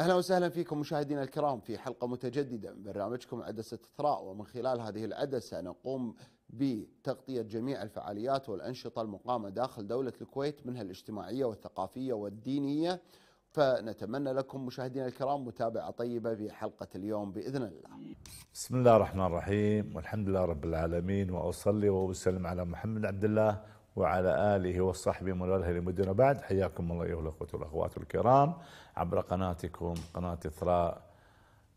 أهلا وسهلا فيكم مشاهدينا الكرام في حلقة متجددة من برنامجكم عدسة إثراء ومن خلال هذه العدسة نقوم بتغطية جميع الفعاليات والأنشطة المقامة داخل دولة الكويت منها الاجتماعية والثقافية والدينية فنتمنى لكم مشاهدينا الكرام متابعة طيبة في حلقة اليوم بإذن الله. بسم الله الرحمن الرحيم والحمد لله رب العالمين وأصلي وأسلم على محمد عبد الله وعلى آله وصحبه من والاه لمدن بعد حياكم الله أيها الأخوة والأخوات الكرام عبر قناتكم قناة إثراء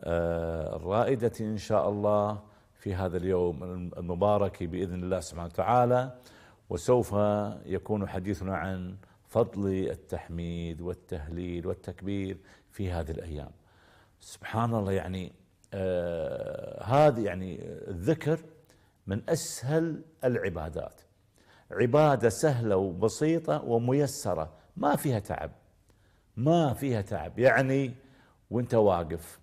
آه، الرائدة إن شاء الله في هذا اليوم المبارك بإذن الله سبحانه وتعالى. وسوف يكون حديثنا عن فضل التحميد والتهليل والتكبير في هذه الأيام. سبحان الله يعني آه هذه يعني الذكر من أسهل العبادات. عبادة سهلة وبسيطة وميسرة. ما فيها تعب. ما فيها تعب. يعني وانت واقف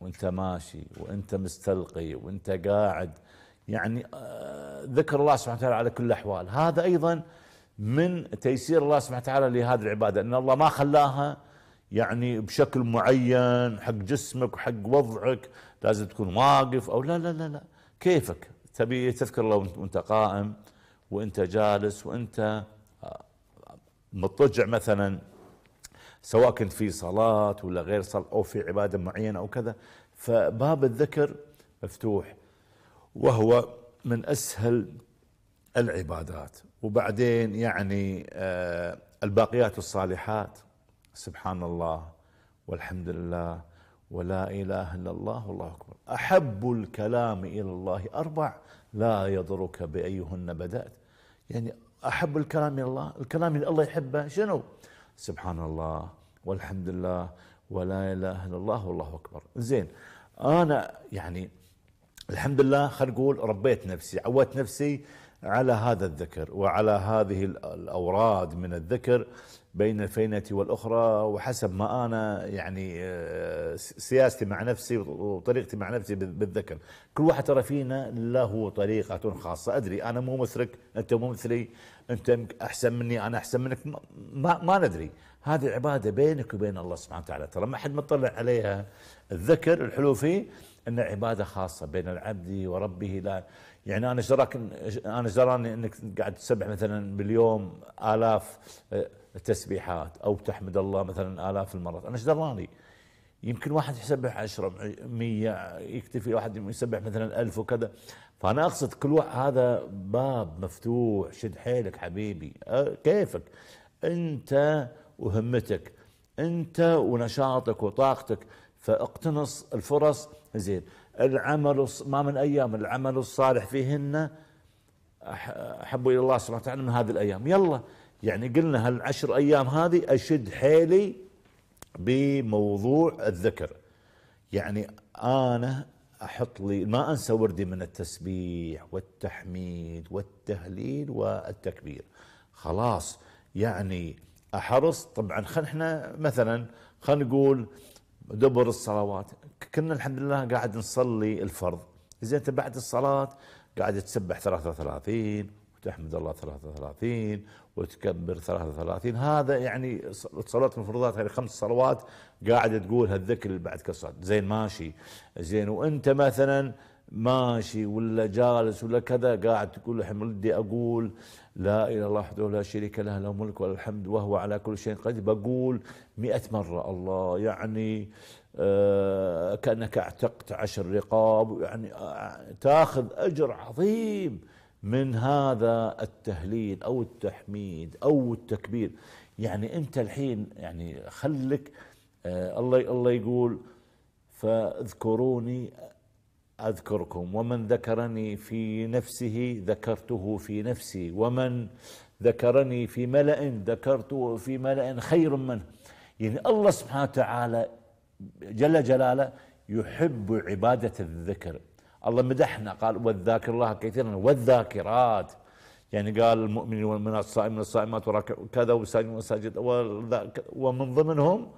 وانت ماشي وانت مستلقي وانت قاعد. يعني آه، ذكر الله سبحانه وتعالى على كل الأحوال هذا أيضا من تيسير الله سبحانه وتعالى لهذه العبادة. أن الله ما خلاها يعني بشكل معين حق جسمك وحق وضعك. لازم تكون واقف أو لا لا لا لا. كيفك؟ تبي تذكر الله وأنت قائم. وانت جالس وانت آه، مضطجع مثلا سواء كنت في صلاة ولا غير صلاة أو في عبادة معينة أو كذا فباب الذكر مفتوح. وهو من أسهل العبادات. وبعدين يعني آه، الباقيات الصالحات. سبحان الله والحمد لله ولا إله إلا الله والله أكبر. أحب الكلام إلى الله. أربع لا يضرك بأيهن بدأت. يعني أحب الكلام إلى الله الكلام اللي الله يحبه شنو؟ سبحان الله والحمد لله ولا إله إلا الله والله أكبر. زين أنا يعني الحمد لله خلينا نقول ربيت نفسي عودت نفسي على هذا الذكر وعلى هذه الأوراد من الذكر. بين الفينة والأخرى وحسب ما أنا يعني آه، سياستي مع نفسي وطريقتي مع نفسي بالذكر. كل واحد ترى فينا له طريقة خاصة. أدري أنا مو مثلك أنت مو مثلي أنت أحسن مني أنا أحسن منك ما, ما ندري. هذه عبادة بينك وبين الله سبحانه وتعالى. ترى ما حد مطلع عليها الذكر الحلو فيه أن عبادة خاصة بين العبد وربه. لا يعني أنا شراك أنا شراني أنك قاعد تسبح مثلا باليوم آلاف آه، تسبيحات أو تحمد الله مثلا آلاف المرات. أنا دراني يمكن واحد يسبح عشرة مية يكتفي واحد يسبح مثلا ألف وكذا. فأنا أقصد كل واحد هذا باب مفتوح شد حيلك حبيبي. أه، كيفك؟ أنت وهمتك أنت ونشاطك وطاقتك. فاقتنص الفرص. زين. العمل ما من أيام العمل الصالح فيهن أحب إلى الله سبحانه وتعالى من هذه الأيام. يلا. يعني قلنا هالعشر أيام هذه أشد حيلي بموضوع الذكر. يعني أنا أحط لي ما أنسى وردي من التسبيح والتحميد والتهليل والتكبير. خلاص يعني أحرص. طبعا خلينا إحنا مثلا خلينا نقول دبر الصلوات. كنا الحمد لله قاعد نصلي الفرض. زين أنت بعد الصلاة قاعد تسبح 33 وتحمد الله 33 وتكبر 33 هذا يعني صلاة المفروضات هذه خمس صلوات قاعد تقول هالذكر بعد صلاة زين ماشي. زين وأنت مثلا ماشي ولا جالس ولا كذا قاعد تقول الحين ودي أقول لا إله إلا الله وحده لا شريك له له الملك وله الحمد وهو على كل شيء قدير. بقول مئة مرة الله يعني آه كأنك اعتقت عشر رقاب يعني آه تأخذ أجر عظيم. من هذا التهليل أو التحميد أو التكبير. يعني أنت الحين يعني خلك آه الله الله يقول فاذكروني أذكركم ومن ذكرني في نفسه ذكرته في نفسي ومن ذكرني في ملأ ذكرته في ملأ خير منه. يعني الله سبحانه وتعالى جل جلاله يحب عبادة الذكر. الله مدحنا قال والذاكر الله كثيرا والذاكرات. يعني قال المؤمنين والمؤمنات الصائمين الصائمات وكذا والساجدين والساجد ومن ضمنهم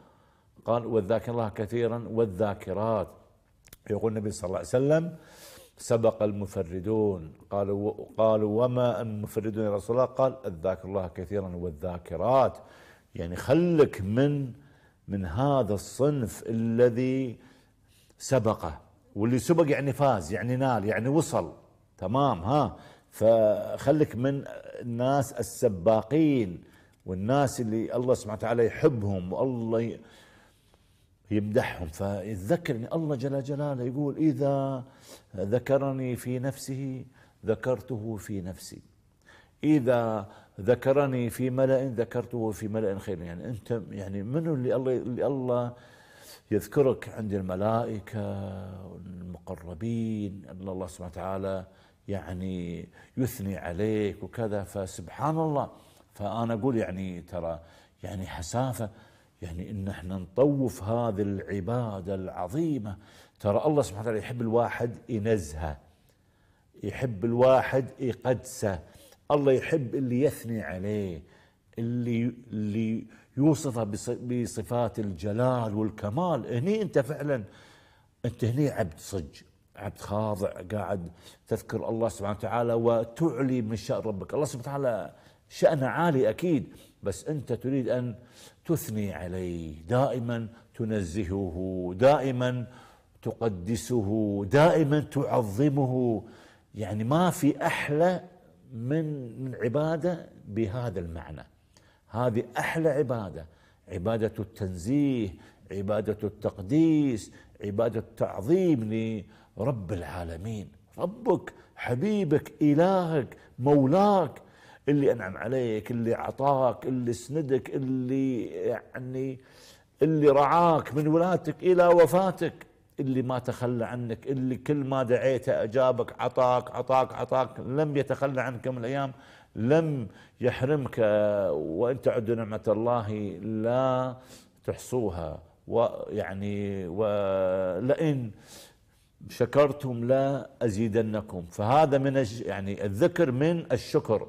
قال والذاكر الله كثيرا والذاكرات. يقول النبي صلى الله عليه وسلم سبق المفردون. قالوا قالوا وما المفردون يا رسول الله؟ قال الذاكر الله كثيرا والذاكرات. يعني خلك من من هذا الصنف الذي سبقه. واللي سبق يعني فاز يعني نال يعني وصل. تمام ها؟ فخلك من الناس السباقين والناس اللي الله سبحانه وتعالى يحبهم والله يمدحهم. فيتذكر إن الله جل جلاله يقول إذا ذكرني في نفسه ذكرته في نفسي. إذا ذكرني في ملأ ذكرته في ملأ خير. يعني أنت يعني منو اللي الله اللي الله يذكرك عند الملائكة والمقربين أن الله سبحانه وتعالى يعني يثني عليك وكذا. فسبحان الله. فأنا أقول يعني ترى يعني حسافة. يعني إن إحنا نطوف هذه العبادة العظيمة. ترى الله سبحانه وتعالى يحب الواحد ينزهه. يحب الواحد يقدسه. الله يحب اللي يثني عليه. اللي اللي يوصفه بصفات الجلال والكمال. هني انت فعلا انت هني عبد صج عبد خاضع قاعد تذكر الله سبحانه وتعالى وتعلي من شأن ربك. الله سبحانه وتعالى شأنه عالي أكيد بس أنت تريد أن تثني عليه دائما تنزهه دائما تقدسه دائما تعظمه. يعني ما في أحلى من من عبادة بهذا المعنى. هذه أحلى عبادة. عبادة التنزيه عبادة التقديس عبادة التعظيم لرب العالمين. ربك حبيبك إلهك مولاك. اللي أنعم عليك اللي عطاك اللي سندك اللي يعني اللي رعاك من ولادتك إلى وفاتك. اللي ما تخلى عنك اللي كل ما دعيته أجابك عطاك عطاك عطاك لم يتخلى عنك من الأيام. لم يحرمك وإن تعدوا نعمة الله لا تحصوها. ويعني ولئن شكرتم لا أزيدنكم. فهذا من يعني الذكر من الشكر.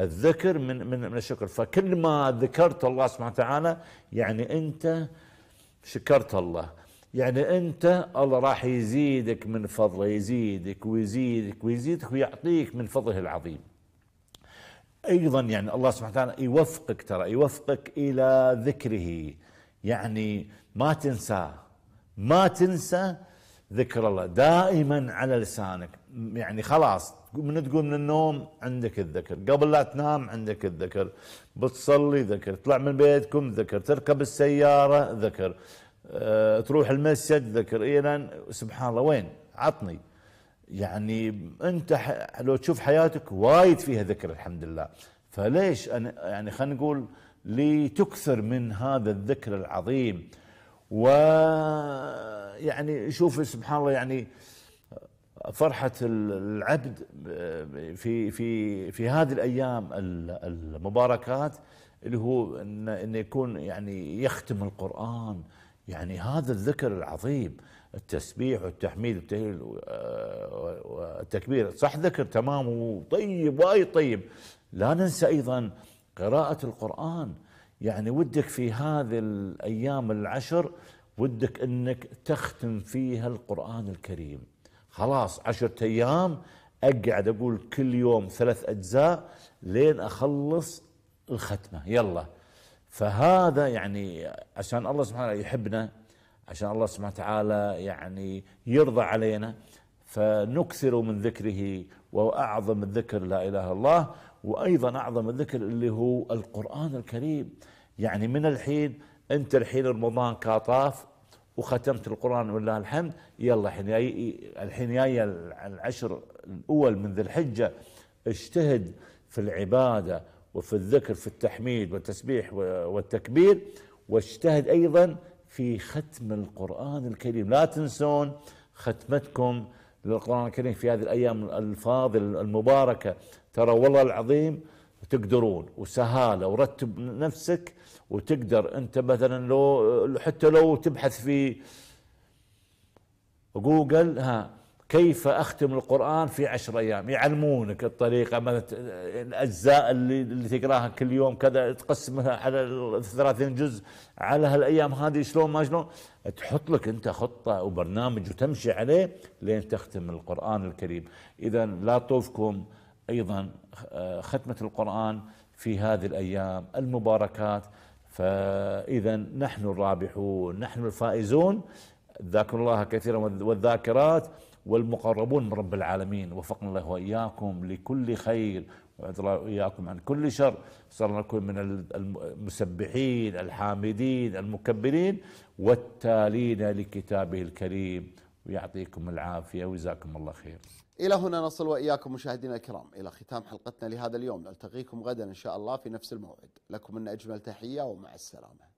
الذكر من من من الشكر. فكل ما ذكرت الله سبحانه وتعالى يعني أنت شكرت الله. يعني أنت الله راح يزيدك من فضله يزيدك ويزيدك ويزيدك ويعطيك من فضله العظيم. أيضا يعني الله سبحانه وتعالى يوفقك ترى يوفقك إلى ذكره. يعني ما تنساه ما تنسى ذكر الله. دائما على لسانك. يعني خلاص من تقول من النوم عندك الذكر. قبل لا تنام عندك الذكر. بتصلي ذكر. تطلع من بيتكم ذكر. تركب السيارة ذكر. أه تروح المسجد ذكر. إلى سبحان الله وين؟ عطني. يعني انت لو تشوف حياتك وايد فيها ذكر الحمد لله. فليش أنا يعني خلينا نقول لتكثر من هذا الذكر العظيم. و يعني شوف سبحان الله يعني فرحة العبد في في في هذه الأيام المباركات اللي هو أن يكون يعني يختم القرآن يعني هذا الذكر العظيم التسبيح والتحميد والتهليل والتكبير صح ذكر تمام وطيب وايد طيب. لا ننسى أيضا قراءة القرآن. يعني ودك في هذه الأيام العشر ودك إنك تختم فيها القرآن الكريم. خلاص عشرة أيام أقعد أقول كل يوم ثلاث أجزاء لين أخلص الختمة. يلا. فهذا يعني عشان الله سبحانه يحبنا عشان الله سبحانه وتعالى يعني يرضى علينا فنكثر من ذكره وأعظم الذكر لا إله إلا الله وأيضا أعظم الذكر اللي هو القرآن الكريم. يعني من الحين أنت الحين رمضان كاطاف وختمت القرآن ولله الحمد يلا الحين الحين جاي العشر الأول من ذي الحجة اجتهد في العبادة وفي الذكر في التحميد والتسبيح والتكبير واجتهد أيضا في ختم القرآن الكريم. لا تنسون ختمتكم للقرآن الكريم في هذه الأيام الفاضلة المباركة. ترى والله العظيم تقدرون وسهالة ورتب نفسك وتقدر أنت مثلا لو حتى لو تبحث في جوجل ها كيف أختم القرآن في عشر أيام؟ يعلمونك الطريقة مثلا الأجزاء اللي, اللي تقراها كل يوم كذا تقسمها على 30 جزء. على هالأيام هذه شلون ما شلون؟ تحط لك أنت خطة وبرنامج وتمشي عليه لين تختم القرآن الكريم. إذا لا طوفكم أيضا ختمة القرآن في هذه الأيام المباركات. فإذا نحن الرابحون نحن الفائزون. ذاكر الله كثيرا والذاكرات. والمقربون من رب العالمين. وفقنا الله وإياكم لكل خير الله وإياكم عن كل شر. صرنا نكون من المسبحين الحامدين المكبرين والتالين لكتابه الكريم. ويعطيكم العافية وجزاكم الله خير. إلى هنا نصل وإياكم مشاهدينا الكرام. إلى ختام حلقتنا لهذا اليوم. نلتقيكم غدا إن شاء الله في نفس الموعد. لكم من أجمل تحية ومع السلامة.